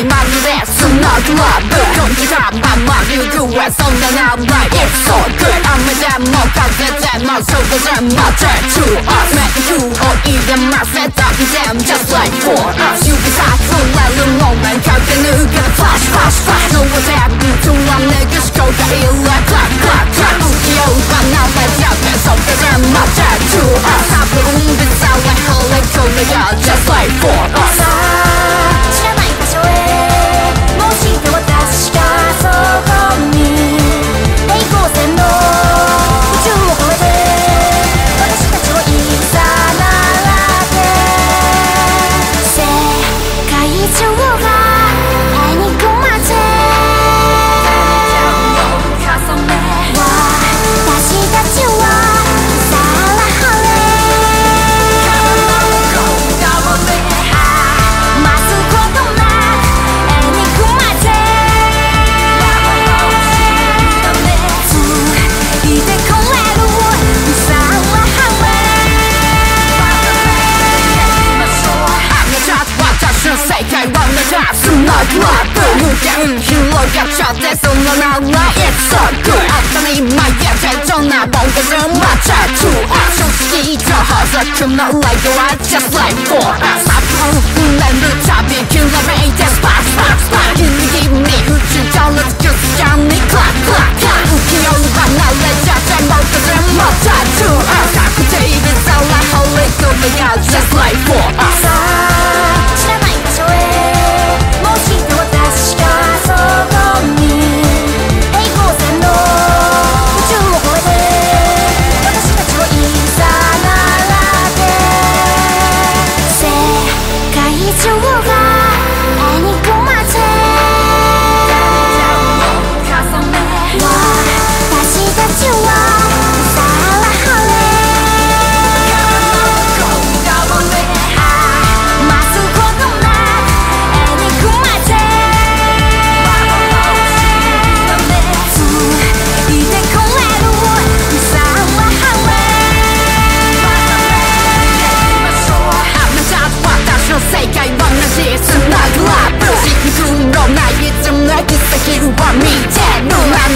like my last, are not love But don't get out my mind, you do it. So then I'm It's so good, I'm a demo, cause the demo So the demo turn to us Met you or even my set up them just like for us You. Decide to let the moment come to new Get a flash, flash, flash. Know what's happening to my niggas Go to like clap, clap, clap Okay, oh, but now let's have it So the demo turn to us I've been moving sound like hell, like I wanna die some like lava You can like a child that's on the night It's so good 앞선이 마야 잘 전화 뭔가를 맞아 To us 솔직히 잊어서 come not like you I just like for us 아픈 내눈 잡이 킬러 메이 That's spot spot spot Садится нагло Плюсик кругом на темноте С таким пометену на